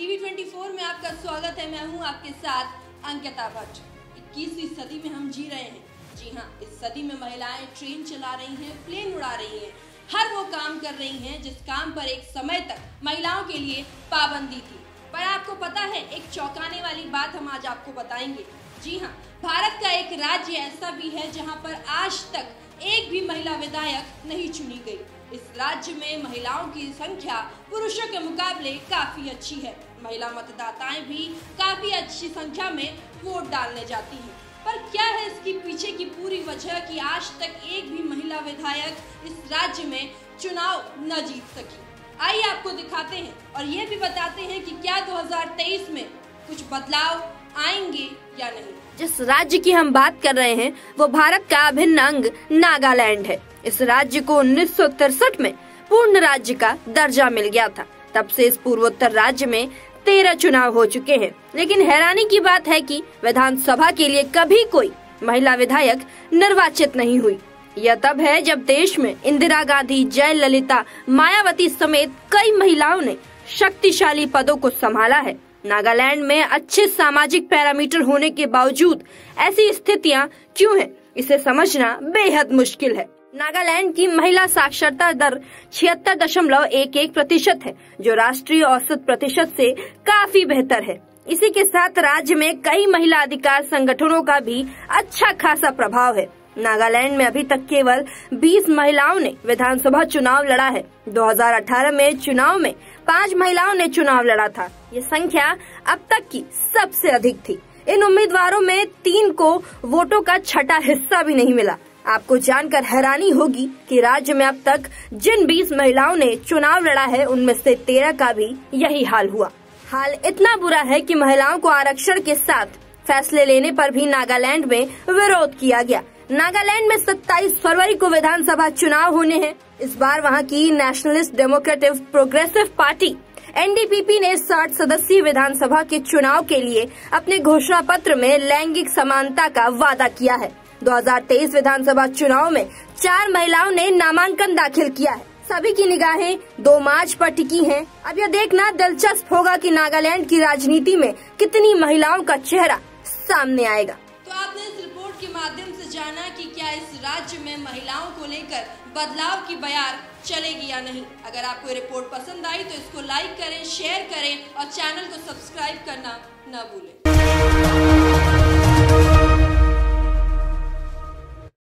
2024 में आपका स्वागत है। मैं हूँ आपके साथ अंकिता भट्ट। 21वीं सदी में हम जी रहे हैं। जी हाँ इस सदी में महिलाएँ ट्रेन चला रही हैं प्लेन उड़ा रही हैं। हर वो काम कर रही हैं जिस काम पर एक समय तक महिलाओं के लिए पाबंदी थी। पर आपको पता है, एक चौंकाने वाली बात हम आज आपको बताएँगे। जी हाँ भारत का एक राज्य ऐसा भी है जहाँ पर आज तक एक भी महिला विधायक नहीं चुनी गई। इस राज्य में महिलाओं की संख्या पुरुषों के मुकाबले काफ़ी अच्छी है। महिला मतदाताएँ भी काफ़ी अच्छी संख्या में वोट डालने जाती हैं। पर क्या है इसकी पीछे की पूरी वजह कि आज तक एक भी महिला विधायक इस राज्य में चुनाव न जीत सकी? आइए आपको दिखाते हैं और ये भी बताते हैं कि क्या 2023 में कुछ बदलाव आएँगे या नहीं। जिस राज्य की हम बात कर रहे हैं, वो भारत का अभिन्न अंग नागालैंड है। इस राज्य को उन्नीस में पूर्ण राज्य का दर्जा मिल गया था। तब से इस पूर्वोत्तर राज्य में तेरह चुनाव हो चुके हैं। लेकिन हैरानी की बात है कि विधानसभा के लिए कभी कोई महिला विधायक निर्वाचित नहीं हुई। यह तब है जब देश में इंदिरा गांधी, जयललिता, मायावती समेत कई महिलाओं ने शक्तिशाली पदों को संभाला है। नागालैंड में अच्छे सामाजिक पैरामीटर होने के बावजूद ऐसी स्थितियाँ क्यों हैं? इसे समझना बेहद मुश्किल है। नागालैंड की महिला साक्षरता दर छिहत्तर दशमलव एक एक प्रतिशत है, जो राष्ट्रीय औसत प्रतिशत से काफ़ी बेहतर है। इसी के साथ राज्य में कई महिला अधिकार संगठनों का भी अच्छा खासा प्रभाव है। नागालैंड में अभी तक केवल 20 महिलाओं ने विधानसभा चुनाव लड़ा है। 2018 में चुनाव में पाँच महिलाओं ने चुनाव लड़ा था। ये संख्या अब तक की सबसे अधिक थी। इन उम्मीदवारों में तीन को वोटों का छठा हिस्सा भी नहीं मिला। आपको जानकर हैरानी होगी कि राज्य में अब तक जिन 20 महिलाओं ने चुनाव लड़ा है, उनमें से 13 का भी यही हाल हुआ। हाल इतना बुरा है कि महिलाओं को आरक्षण के साथ फैसले लेने पर भी नागालैंड में विरोध किया गया। नागालैंड में 27 फरवरी को विधानसभा चुनाव होने हैं। इस बार वहाँ की nationalist democratic progressive party NDPP ने 60 सदस्यीय विधानसभा के चुनाव के लिए अपने घोषणा पत्र में लैंगिक समानता का वादा किया है। 2023 विधानसभा चुनाव में चार महिलाओं ने नामांकन दाखिल किया है। सभी की निगाहें दो मार्च पर टिकी हैं। अब यह देखना दिलचस्प होगा कि नागालैंड की राजनीति में कितनी महिलाओं का चेहरा सामने आएगा। तो आपने इस रिपोर्ट के माध्यम से जाना कि क्या इस राज्य में महिलाओं को लेकर बदलाव की बयार चलेगी या नहीं। अगर आपको रिपोर्ट पसंद आई तो इसको लाइक करें, शेयर करें और चैनल को सब्सक्राइब करना न भूलें।